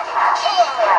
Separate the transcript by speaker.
Speaker 1: 이렇